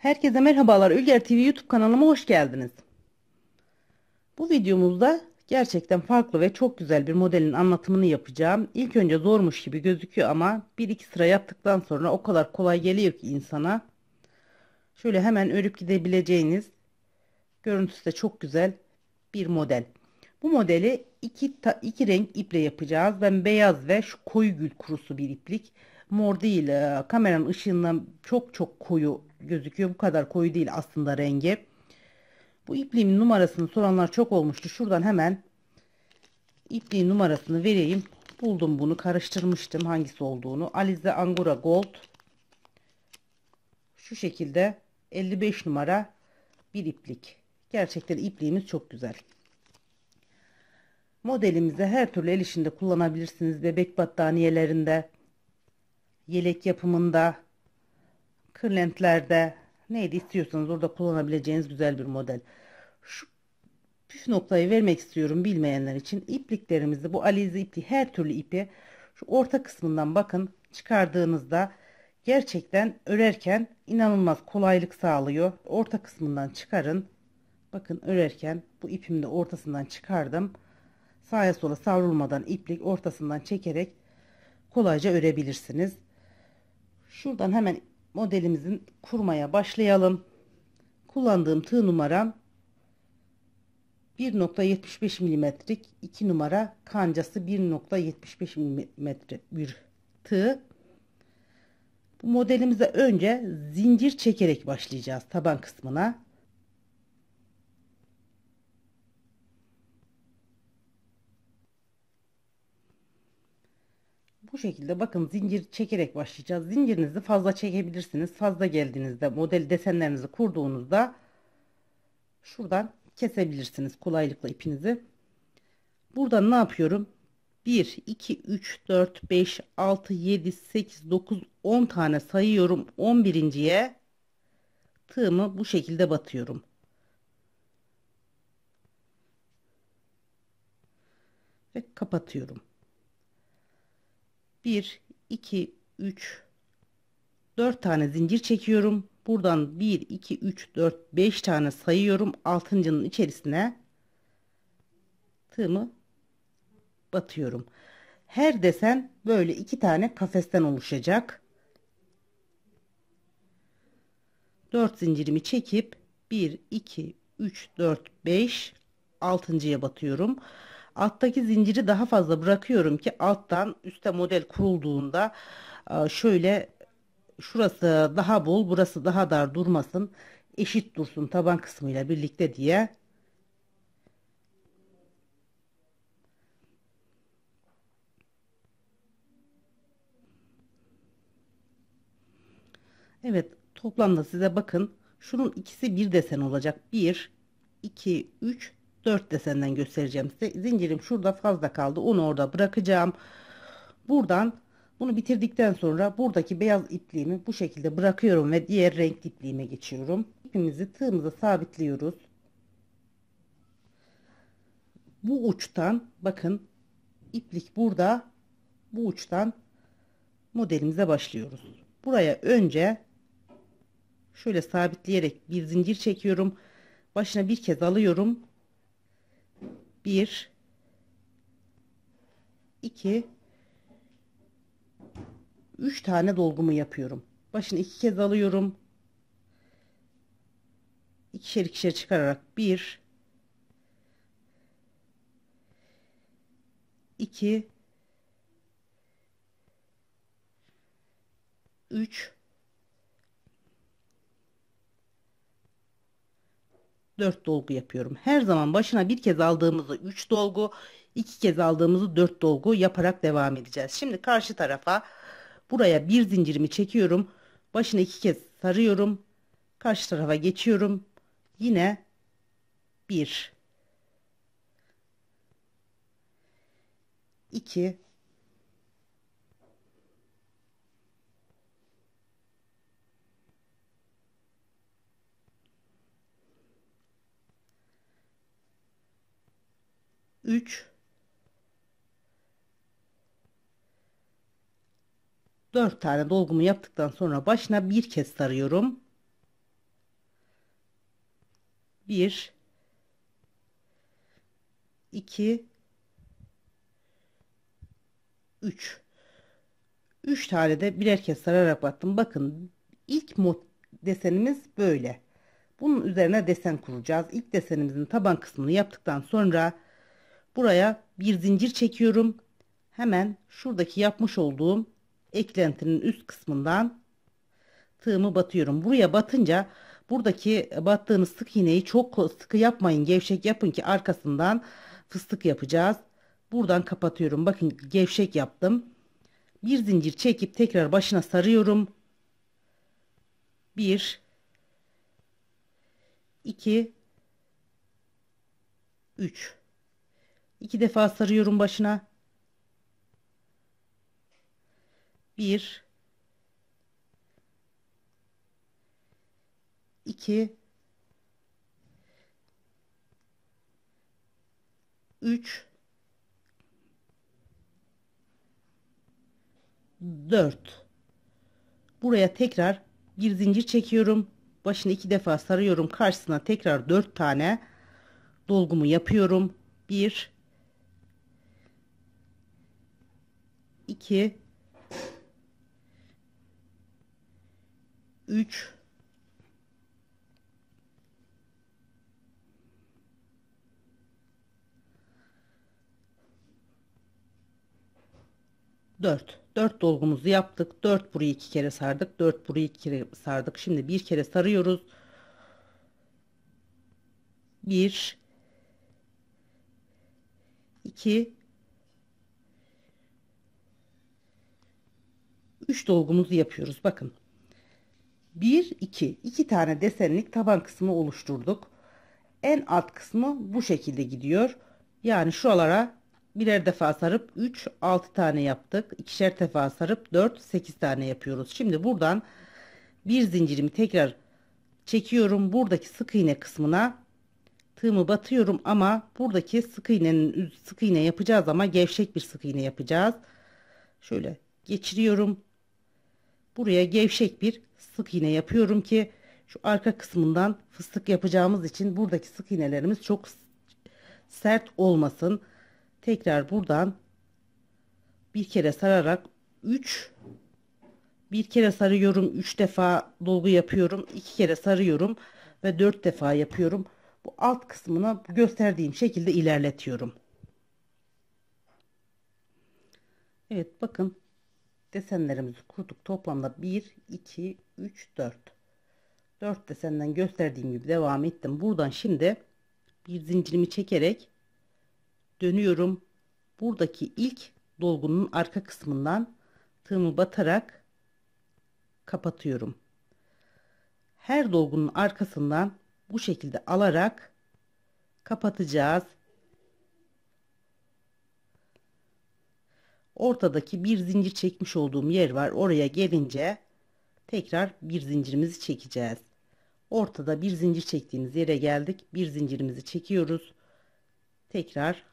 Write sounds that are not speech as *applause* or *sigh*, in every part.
Herkese merhabalar. Ülger TV YouTube kanalıma hoş geldiniz. Bu videomuzda gerçekten farklı ve çok güzel bir modelin anlatımını yapacağım. İlk önce zormuş gibi gözüküyor ama bir iki sıra yaptıktan sonra o kadar kolay geliyor ki insana. Şöyle hemen örüp gidebileceğiniz görüntüsü de çok güzel bir model. Bu modeli iki, iki renk iple yapacağız. Ben beyaz ve şu koyu gül kurusu bir iplik. Mor değil e, kameranın ışığından çok çok koyu gözüküyor. Bu kadar koyu değil aslında rengi. Bu ipliğimin numarasını soranlar çok olmuştu. Şuradan hemen ipliğin numarasını vereyim. Buldum bunu karıştırmıştım hangisi olduğunu. Alize Angora Gold. Şu şekilde 55 numara bir iplik. Gerçekten ipliğimiz çok güzel. Modelimizi her türlü el işinde kullanabilirsiniz. Bebek battaniyelerinde, yelek yapımında, kırlentlerde neydi istiyorsanız orada kullanabileceğiniz güzel bir model. Şu püf noktayı vermek istiyorum bilmeyenler için. ipliklerimizi bu alize ipliği her türlü ipi şu orta kısmından bakın çıkardığınızda gerçekten örerken inanılmaz kolaylık sağlıyor. Orta kısmından çıkarın. Bakın örerken bu ipimi de ortasından çıkardım. Sağa sola savrulmadan iplik ortasından çekerek kolayca örebilirsiniz. Şuradan hemen modelimizin kurmaya başlayalım. Kullandığım tığ numaram 1.75 milimetrik 2 numara kancası 1.75 milimetre bir tığ. Bu modelimize önce zincir çekerek başlayacağız taban kısmına. Bu şekilde bakın zincir çekerek başlayacağız. Zincirinizi fazla çekebilirsiniz. Fazla geldiğinizde model desenlerinizi kurduğunuzda şuradan kesebilirsiniz kolaylıkla ipinizi. Buradan ne yapıyorum? 1, 2, 3, 4, 5, 6, 7, 8, 9, 10 tane sayıyorum. 11.ye tığımı bu şekilde batıyorum. Ve kapatıyorum. 1 2 3 4 tane zincir çekiyorum. Buradan 1 2 3 4 5 tane sayıyorum. Altıncının içerisine tığımı batıyorum. Her desen böyle iki tane kafesten oluşacak. 4 zincirimi çekip 1 2 3 4 5 altıncıya batıyorum alttaki zinciri daha fazla bırakıyorum ki alttan üste model kurulduğunda e, şöyle şurası daha bol burası daha dar durmasın eşit dursun taban kısmıyla birlikte diye. Evet toplamda size bakın. Şunun ikisi bir desen olacak. 1 2 3 4 desenden göstereceğim size. Zincirim şurada fazla kaldı. Onu orada bırakacağım. Buradan bunu bitirdikten sonra buradaki beyaz ipliğimi bu şekilde bırakıyorum ve diğer renk ipliğime geçiyorum. İpimizi tığımıza sabitliyoruz. Bu uçtan bakın iplik burada bu uçtan modelimize başlıyoruz. Buraya önce şöyle sabitleyerek bir zincir çekiyorum. Başına bir kez alıyorum 1 2 3 tane dolgumu yapıyorum. Başını iki kez alıyorum. İkişer ikişer çıkararak 1 2 3 4 dolgu yapıyorum. Her zaman başına bir kez aldığımızı 3 dolgu, iki kez aldığımızı 4 dolgu yaparak devam edeceğiz. Şimdi karşı tarafa buraya bir zincirimi çekiyorum. Başına iki kez sarıyorum. Karşı tarafa geçiyorum. Yine 1 2 3 4 tane dolgumu yaptıktan sonra başına bir kez sarıyorum. 1 2 3 3 tane de birer kez sararak battım. Bakın ilk mod desenimiz böyle. Bunun üzerine desen kuracağız. İlk desenimizin taban kısmını yaptıktan sonra buraya bir zincir çekiyorum. Hemen şuradaki yapmış olduğum eklentinin üst kısmından tığımı batıyorum. Buraya batınca buradaki battığınız sık iğneyi çok sıkı yapmayın. Gevşek yapın ki arkasından fıstık yapacağız. Buradan kapatıyorum. Bakın gevşek yaptım. Bir zincir çekip tekrar başına sarıyorum. 1 2 3 2 defa sarıyorum başına. 1 2 3 4 buraya tekrar bir zincir çekiyorum. Başını iki defa sarıyorum. Karşısına tekrar dört tane dolgumu yapıyorum. 1 2 3 4 4 dolgumuzu yaptık. 4 burayı iki kere sardık. 4 burayı iki kere sardık. Şimdi bir kere sarıyoruz. 1 2 3 dolgumuzu yapıyoruz bakın. 1 2 2 tane desenlik taban kısmı oluşturduk. En alt kısmı bu şekilde gidiyor. Yani şuralara birer defa sarıp 3 6 tane yaptık. İkişer defa sarıp 4 8 tane yapıyoruz. Şimdi buradan bir zincirimi tekrar çekiyorum. Buradaki sık iğne kısmına tığımı batıyorum ama buradaki sık iğnenin sık iğne yapacağız ama gevşek bir sık iğne yapacağız. Şöyle geçiriyorum buraya gevşek bir sık iğne yapıyorum ki şu arka kısmından fıstık yapacağımız için buradaki sık iğnelerimiz çok sert olmasın. Tekrar buradan bir kere sararak 3 bir kere sarıyorum 3 defa dolgu yapıyorum 2 kere sarıyorum ve 4 defa yapıyorum. Bu alt kısmını gösterdiğim şekilde ilerletiyorum. Evet bakın desenlerimizi kurduk toplamda 1 2 3 4 4 desenden gösterdiğim gibi devam ettim buradan şimdi bir zincirimi çekerek dönüyorum. Buradaki ilk dolgunun arka kısmından tığımı batarak kapatıyorum. Her dolgunun arkasından bu şekilde alarak kapatacağız. Ortadaki bir zincir çekmiş olduğum yer var. Oraya gelince tekrar bir zincirimizi çekeceğiz. Ortada bir zincir çektiğimiz yere geldik. Bir zincirimizi çekiyoruz. Tekrar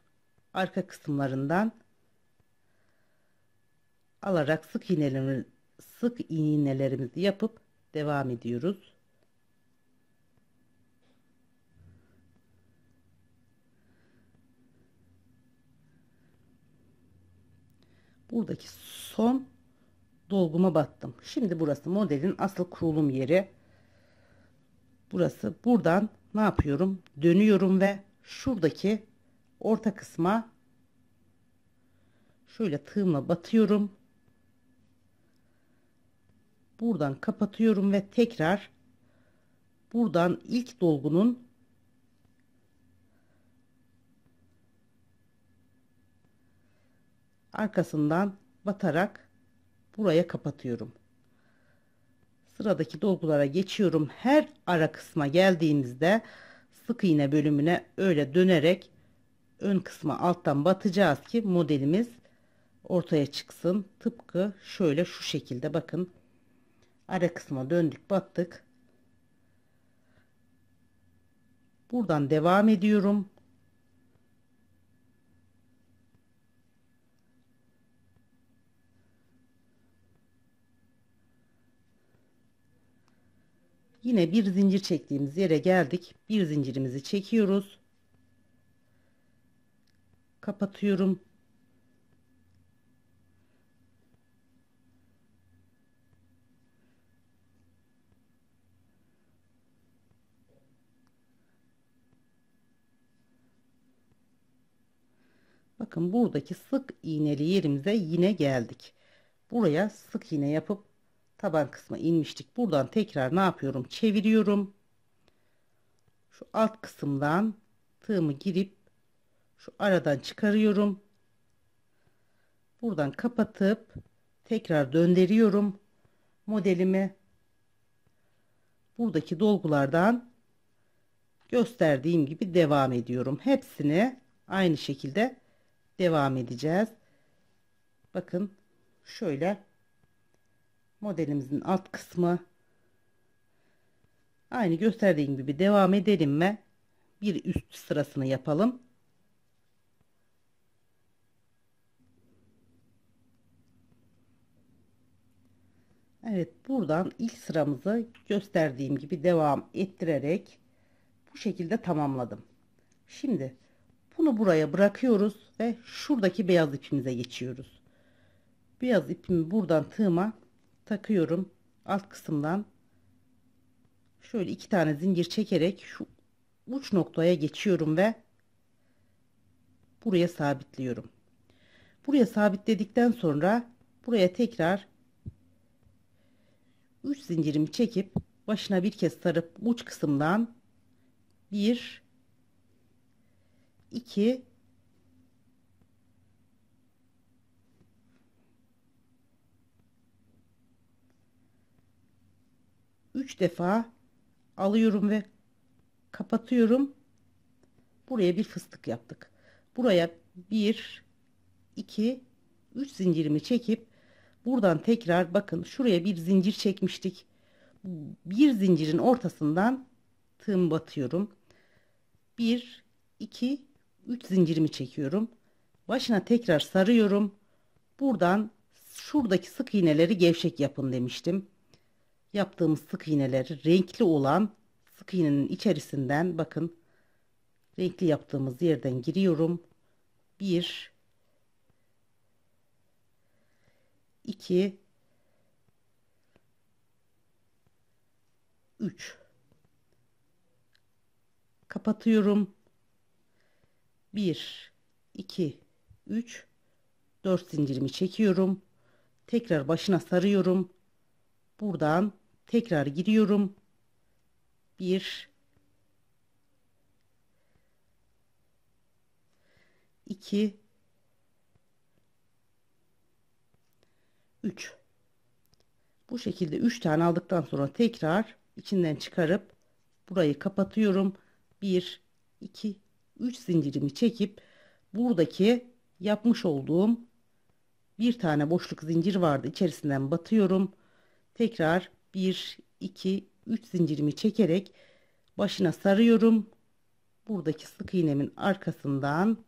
arka kısımlarından alarak sık iğnelerimizi sık iğnelerimizi yapıp devam ediyoruz. Buradaki son dolguma battım. Şimdi burası modelin asıl kurulum yeri. Burası buradan ne yapıyorum? Dönüyorum ve şuradaki orta kısma şöyle tığımla batıyorum. Buradan kapatıyorum ve tekrar buradan ilk dolgunun arkasından batarak buraya kapatıyorum. Sıradaki dolgulara geçiyorum. Her ara kısma geldiğimizde sık iğne bölümüne öyle dönerek ön kısma alttan batacağız ki modelimiz ortaya çıksın. Tıpkı şöyle şu şekilde bakın. Ara kısma döndük battık. Buradan devam ediyorum. Yine bir zincir çektiğimiz yere geldik. Bir zincirimizi çekiyoruz. Kapatıyorum. Bakın buradaki sık iğneli yerimize yine geldik. Buraya sık iğne yapıp taban kısmı inmiştik. Buradan tekrar ne yapıyorum? Çeviriyorum. Şu alt kısımdan tığımı girip şu aradan çıkarıyorum. Buradan kapatıp tekrar döndürüyorum modelimi. Buradaki dolgulardan gösterdiğim gibi devam ediyorum. Hepsini aynı şekilde devam edeceğiz. Bakın şöyle modelimizin alt kısmı aynı gösterdiğim gibi devam edelim mi? Bir üst sırasını yapalım. Evet buradan ilk sıramızı gösterdiğim gibi devam ettirerek bu şekilde tamamladım. Şimdi bunu buraya bırakıyoruz ve şuradaki beyaz ipimize geçiyoruz. Beyaz ipimi buradan tığıma takıyorum. Alt kısımdan şöyle iki tane zincir çekerek şu uç noktaya geçiyorum ve buraya sabitliyorum. Buraya sabitledikten sonra buraya tekrar 3 zincirimi çekip başına bir kez sarıp uç kısımdan 1 2 3 defa alıyorum ve kapatıyorum. Buraya bir fıstık yaptık. Buraya 1 2 3 zincirimi çekip buradan tekrar bakın şuraya bir zincir çekmiştik. Bir zincirin ortasından tığım batıyorum. 1 2 3 zincirimi çekiyorum. Başına tekrar sarıyorum. Buradan şuradaki sık iğneleri gevşek yapın demiştim. Yaptığımız sık iğneleri renkli olan sık iğnenin içerisinden bakın renkli yaptığımız yerden giriyorum. 1 2 3 kapatıyorum. 1 2 3 4 zincirimi çekiyorum. Tekrar başına sarıyorum. Buradan tekrar giriyorum. 1 2 3 bu şekilde 3 tane aldıktan sonra tekrar içinden çıkarıp burayı kapatıyorum. 1 2 3 zincirimi çekip buradaki yapmış olduğum bir tane boşluk zincir vardı. İçerisinden batıyorum. Tekrar 1 2 3 zincirimi çekerek başına sarıyorum. Buradaki sık iğnemin arkasından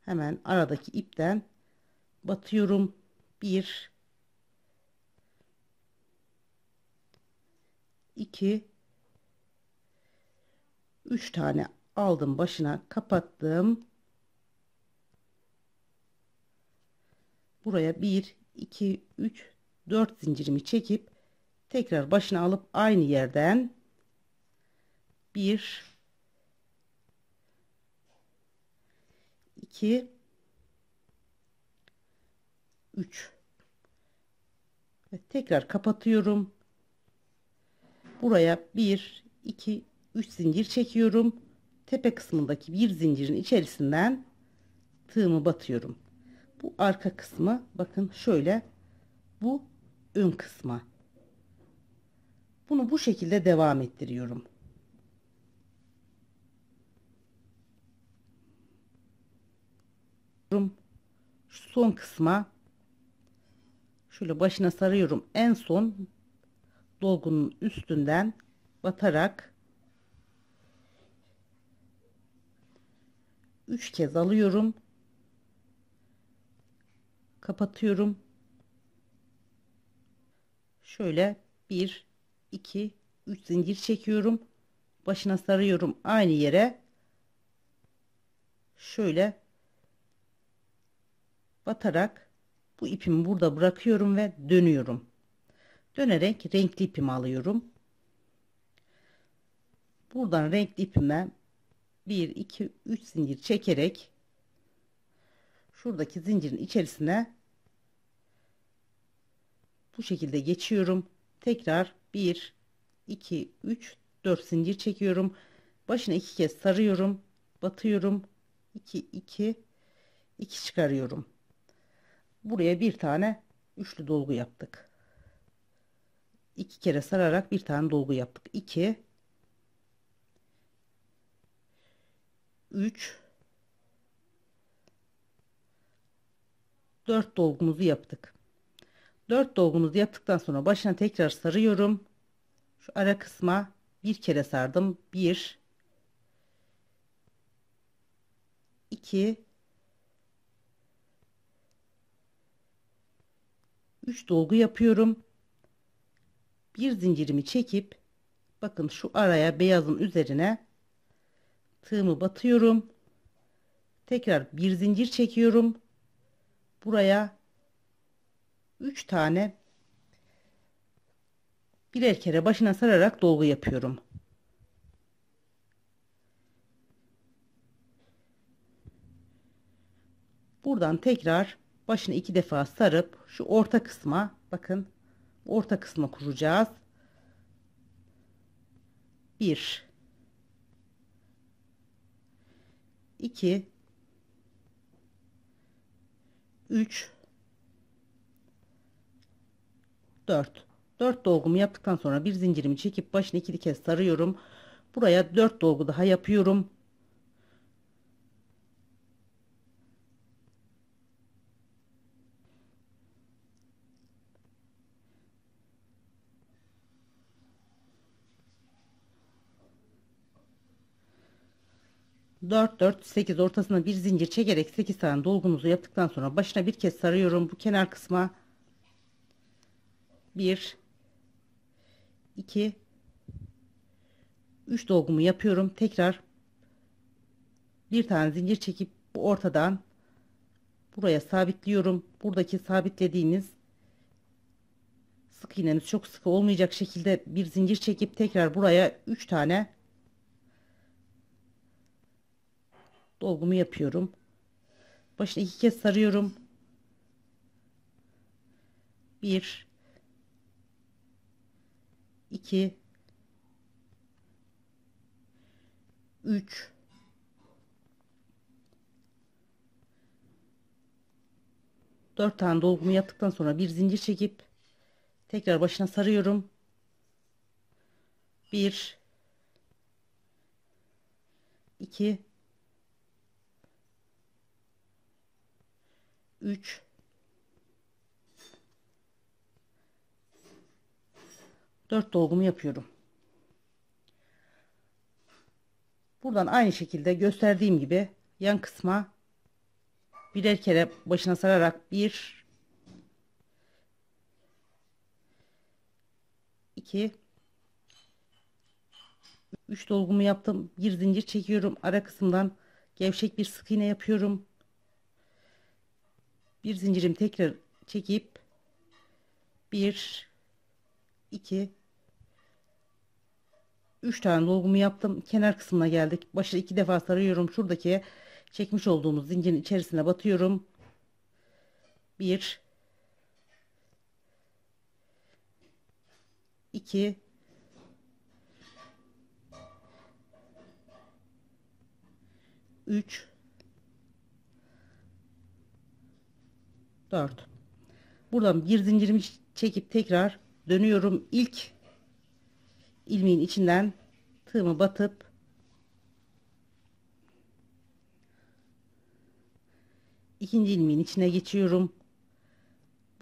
hemen aradaki ipten batıyorum. 1 2 3 tane aldım başına kapattım. Buraya 1 2 3 4 zincirimi çekip tekrar başına alıp aynı yerden 1 2 3 ve tekrar kapatıyorum. Buraya 1 2 3 zincir çekiyorum. Tepe kısmındaki bir zincirin içerisinden tığımı batıyorum. Bu arka kısmı bakın şöyle bu ön kısma bunu bu şekilde devam ettiriyorum. Şu son kısma şöyle başına sarıyorum. En son dolgunun üstünden batarak 3 kez alıyorum. Kapatıyorum. Şöyle 1 2 3 zincir çekiyorum. Başına sarıyorum aynı yere. Şöyle batarak bu ipimi burada bırakıyorum ve dönüyorum. Dönerek renkli ipimi alıyorum. Buradan renkli ipime 1 2 3 zincir çekerek şuradaki zincirin içerisine bu şekilde geçiyorum. Tekrar 1 2 3 4 zincir çekiyorum. Başına iki kez sarıyorum. Batıyorum. 2 2 2 çıkarıyorum. Buraya bir tane üçlü dolgu yaptık. İki kere sararak bir tane dolgu yaptık. 2 3 4 dolgumuzu yaptık. 4 dolgumuzu yaptıktan sonra başına tekrar sarıyorum. Şu ara kısma bir kere sardım. 1 2 3 dolgu yapıyorum. Bir zincirimi çekip bakın şu araya beyazın üzerine tığımı batıyorum. Tekrar bir zincir çekiyorum. Buraya 3 tane birer kere başına sararak dolgu yapıyorum. Buradan tekrar başını iki defa sarıp şu orta kısma bakın orta kısma kuracağız. 1 2 3 4 4 dolgumu yaptıktan sonra bir zincirimi çekip başını ikili kez sarıyorum. Buraya 4 dolgu daha yapıyorum. Dört dört sekiz ortasına bir zincir çekerek 8 tane dolgumuzu yaptıktan sonra başına bir kez sarıyorum bu kenar kısma 1 2 3 dolgumu yapıyorum. Tekrar bir tane zincir çekip bu ortadan buraya sabitliyorum. Buradaki sabitlediğimiz sık iğneniz çok sıkı olmayacak şekilde bir zincir çekip tekrar buraya 3 tane dolgumu yapıyorum. Başına iki kez sarıyorum. 1 2 3 4 tane dolgumu yaptıktan sonra bir zincir çekip tekrar başına sarıyorum. 1 2 3 4 dolgumu yapıyorum. Buradan aynı şekilde gösterdiğim gibi yan kısma birer kere başına sararak bir iki üç dolgumu yaptım. Bir zincir çekiyorum. Ara kısımdan gevşek bir sık iğne yapıyorum. Bir zincirim tekrar çekip bir iki 3 tane dolgumu yaptım. Kenar kısmına geldik. Başı iki defa sarıyorum. Şuradaki çekmiş olduğumuz zincirin içerisine batıyorum. 1 2 3 4 Buradan bir zincirimi çekip tekrar dönüyorum. İlk ilmeğin içinden tığımı batıp ikinci ilmeğin içine geçiyorum.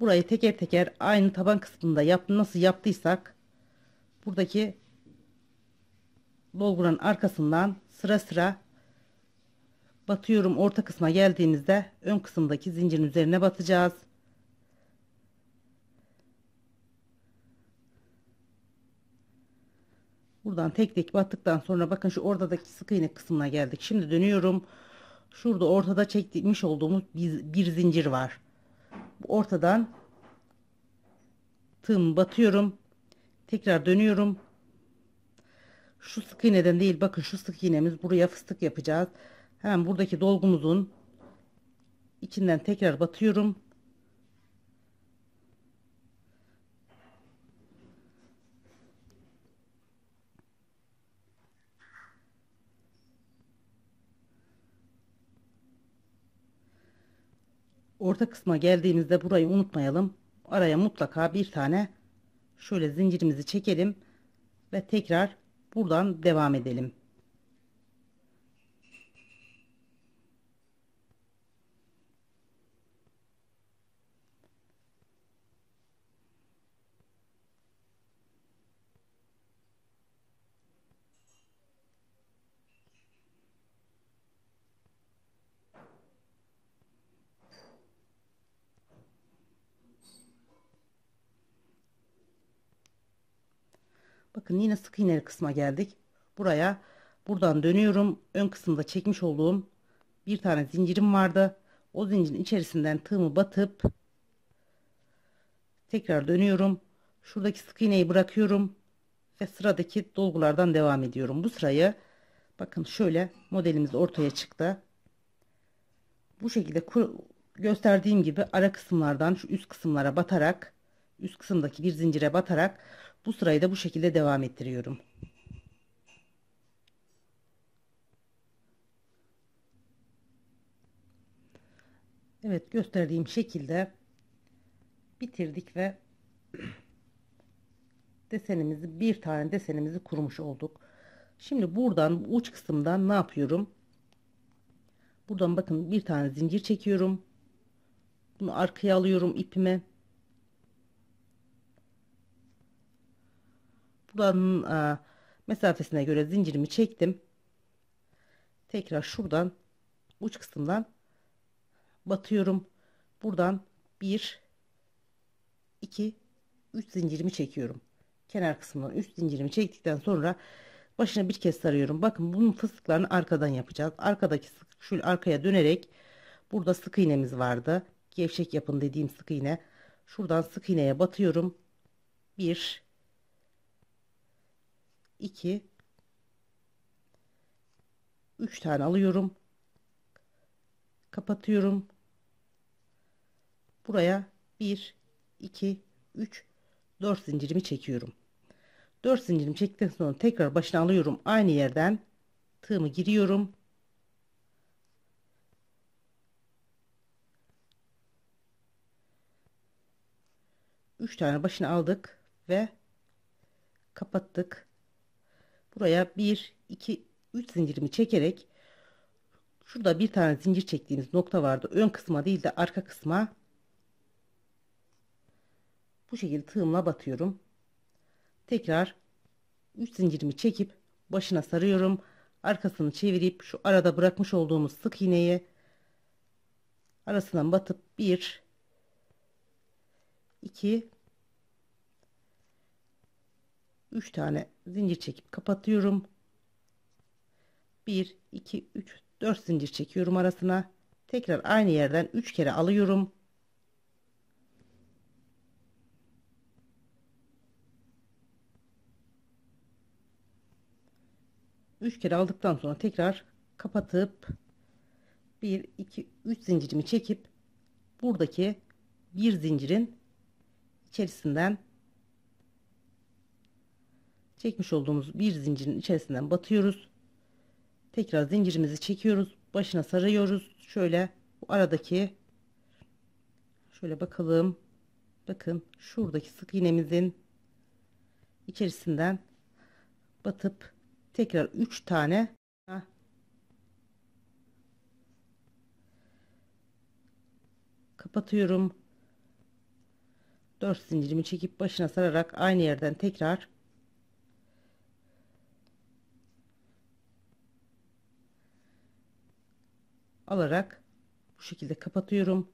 Burayı teker teker aynı taban kısmında yap nasıl yaptıysak buradaki dolguların arkasından sıra sıra batıyorum orta kısma geldiğimizde ön kısımdaki zincirin üzerine batacağız. Buradan tek tek battıktan sonra bakın şu oradaki sık iğne kısmına geldik. Şimdi dönüyorum. Şurada ortada çekmiş olduğumuz bir, bir zincir var. Ortadan tığımı batıyorum. Tekrar dönüyorum. Şu sık iğneden değil bakın şu sık iğnemiz buraya fıstık yapacağız. Hemen buradaki dolgumuzun içinden tekrar batıyorum. Orta kısma geldiğimizde burayı unutmayalım. Araya mutlaka bir tane şöyle zincirimizi çekelim ve tekrar buradan devam edelim. Bakın yine sık iğneli kısma geldik. Buraya buradan dönüyorum. Ön kısımda çekmiş olduğum bir tane zincirim vardı. O zincirin içerisinden tığımı batıp tekrar dönüyorum. Şuradaki sık iğneyi bırakıyorum ve sıradaki dolgulardan devam ediyorum. Bu sırayı bakın şöyle modelimiz ortaya çıktı. Bu şekilde gösterdiğim gibi ara kısımlardan şu üst kısımlara batarak üst kısımdaki bir zincire batarak bu sırayı da bu şekilde devam ettiriyorum. Evet gösterdiğim şekilde bitirdik ve *clears throat* desenimizi bir tane desenimizi kurmuş olduk. Şimdi buradan uç kısımdan ne yapıyorum? Buradan bakın bir tane zincir çekiyorum. Bunu arkaya alıyorum ipime. Buranın a, mesafesine göre zincirimi çektim. Tekrar şuradan uç kısımdan batıyorum. Buradan 1 2 3 zincirimi çekiyorum. Kenar kısmından 3 zincirimi çektikten sonra başına bir kez sarıyorum. Bakın bunun fıstıklarını arkadan yapacağız. Arkadaki sık şu arkaya dönerek burada sık iğnemiz vardı. Gevşek yapın dediğim sık iğne. Şuradan sık iğneye batıyorum. 1 2 3 tane alıyorum. Kapatıyorum. Buraya 1 2 3 4 zincirimi çekiyorum. 4 zincirimi çektikten sonra tekrar başına alıyorum. Aynı yerden tığımı giriyorum. Üç tane başına aldık ve kapattık. Buraya 1, 2, 3 zincirimi çekerek şurada bir tane zincir çektiğimiz nokta vardı. Ön kısma değil de arka kısma bu şekilde tığımla batıyorum. Tekrar 3 zincirimi çekip başına sarıyorum. Arkasını çevirip şu arada bırakmış olduğumuz sık iğneyi arasından batıp 1 2 3 tane zincir çekip kapatıyorum. 1 2 3 4 zincir çekiyorum arasına. Tekrar aynı yerden 3 kere alıyorum. Üç kere aldıktan sonra tekrar kapatıp 1 2 3 zincirimi çekip buradaki bir zincirin içerisinden çekmiş olduğumuz bir zincirin içerisinden batıyoruz. Tekrar zincirimizi çekiyoruz. Başına sarıyoruz. Şöyle bu aradaki şöyle bakalım. Bakın şuradaki sık iğnemizin içerisinden batıp tekrar 3 tane kapatıyorum. 4 zincirimi çekip başına sararak aynı yerden tekrar alarak bu şekilde kapatıyorum.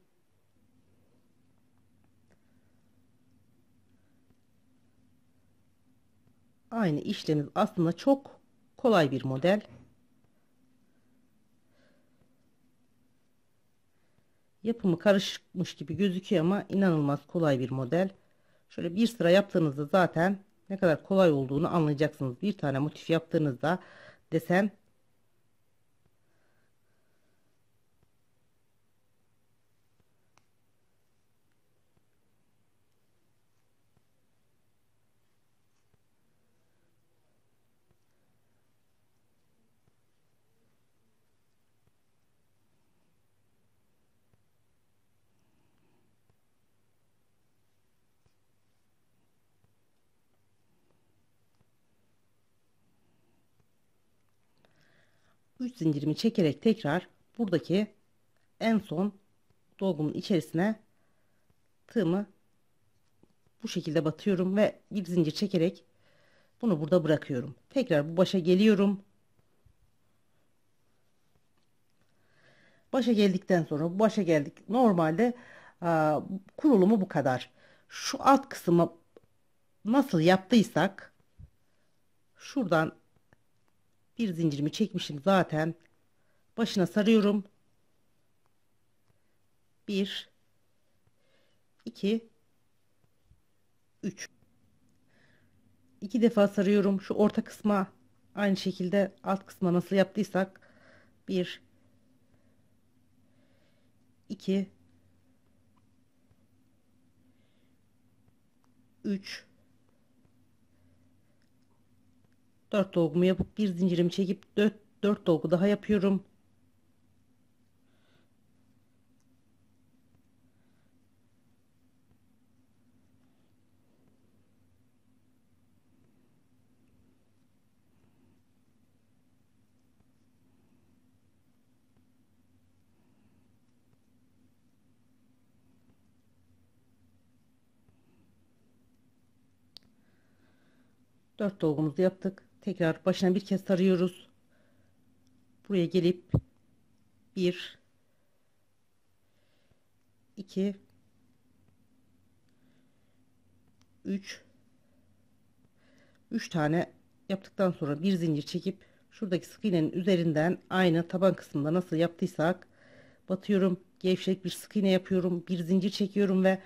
aynı işlemi aslında çok kolay bir model. Yapımı karışmış gibi gözüküyor ama inanılmaz kolay bir model. Şöyle bir sıra yaptığınızda zaten ne kadar kolay olduğunu anlayacaksınız. Bir tane motif yaptığınızda desen 3 zincirimi çekerek tekrar buradaki en son dolgumun içerisine tığımı bu şekilde batıyorum ve bir zincir çekerek bunu burada bırakıyorum. Tekrar bu başa geliyorum. Başa geldikten sonra başa geldik. Normalde a, kurulumu bu kadar. Şu alt kısmı nasıl yaptıysak şuradan bir zincirimi çekmişim zaten. Başına sarıyorum. 1 2 3 2 defa sarıyorum. Şu orta kısma aynı şekilde alt kısma nasıl yaptıysak. 1 2 3 4 dolgumu yapıp bir zincirimi çekip 4, 4 dolgu daha yapıyorum. Dört dolgumuzu yaptık tekrar başına bir kez sarıyoruz buraya gelip bir iki üç üç tane yaptıktan sonra bir zincir çekip şuradaki sık iğnenin üzerinden aynı taban kısmında nasıl yaptıysak batıyorum. Gevşek bir sık iğne yapıyorum bir zincir çekiyorum ve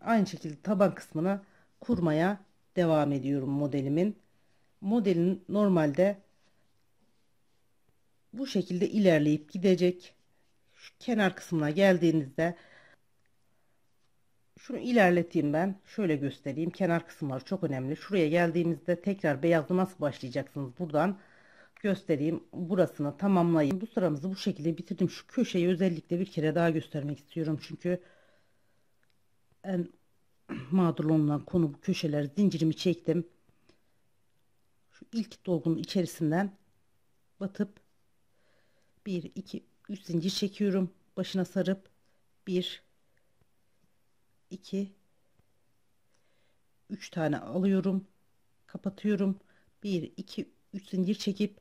aynı şekilde taban kısmına kurmaya devam ediyorum modelimin modelin normalde bu şekilde ilerleyip gidecek. Şu kenar kısmına geldiğinizde şunu ilerleteyim ben. Şöyle göstereyim. Kenar kısımlar çok önemli. Şuraya geldiğimizde tekrar beyazlı nasıl başlayacaksınız buradan göstereyim. Burasını tamamlayayım. Bu sıramızı bu şekilde bitirdim. Şu köşeyi özellikle bir kere daha göstermek istiyorum. Çünkü en mağdur olunan konu bu köşeler. Zincirimi çektim şu ilk dolgunun içerisinden batıp 1 2 3 zincir çekiyorum. Başına sarıp 1 2 3 tane alıyorum. Kapatıyorum. 1 2 3 zincir çekip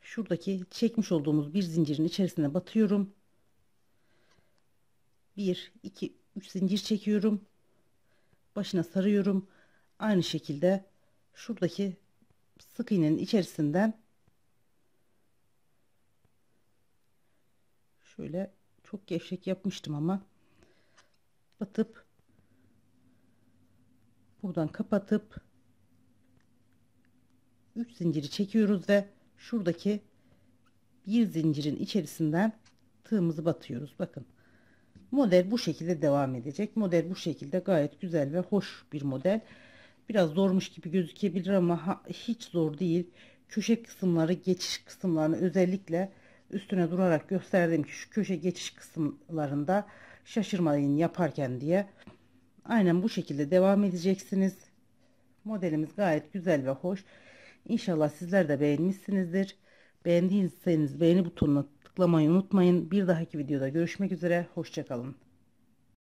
şuradaki çekmiş olduğumuz bir zincirin içerisine batıyorum. 1 2 3 zincir çekiyorum. Başına sarıyorum. Aynı şekilde şuradaki sık iğnenin içerisinden şöyle çok gevşek yapmıştım ama batıp buradan kapatıp 3 zinciri çekiyoruz ve şuradaki bir zincirin içerisinden tığımızı batıyoruz. Bakın model bu şekilde devam edecek. Model bu şekilde gayet güzel ve hoş bir model. Biraz zormuş gibi gözükebilir ama hiç zor değil. Köşe kısımları geçiş kısımlarını özellikle üstüne durarak gösterdim ki şu köşe geçiş kısımlarında şaşırmayın yaparken diye. Aynen bu şekilde devam edeceksiniz. Modelimiz gayet güzel ve hoş. İnşallah sizler de beğenmişsinizdir. Beğendiyseniz beğeni butonuna tıklamayı unutmayın. Bir dahaki videoda görüşmek üzere. Hoşçakalın.